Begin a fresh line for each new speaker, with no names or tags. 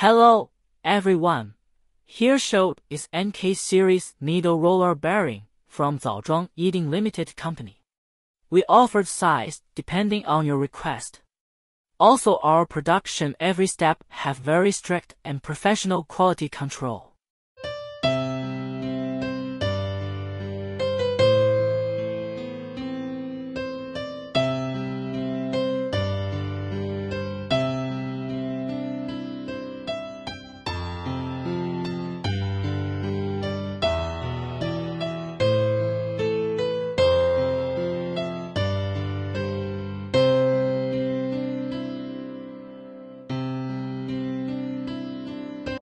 Hello, everyone. Here showed is NK series needle roller bearing from Zaozhuang Yiding Limited Company. We offered size depending on your request. Also our production every step have very strict and professional quality control.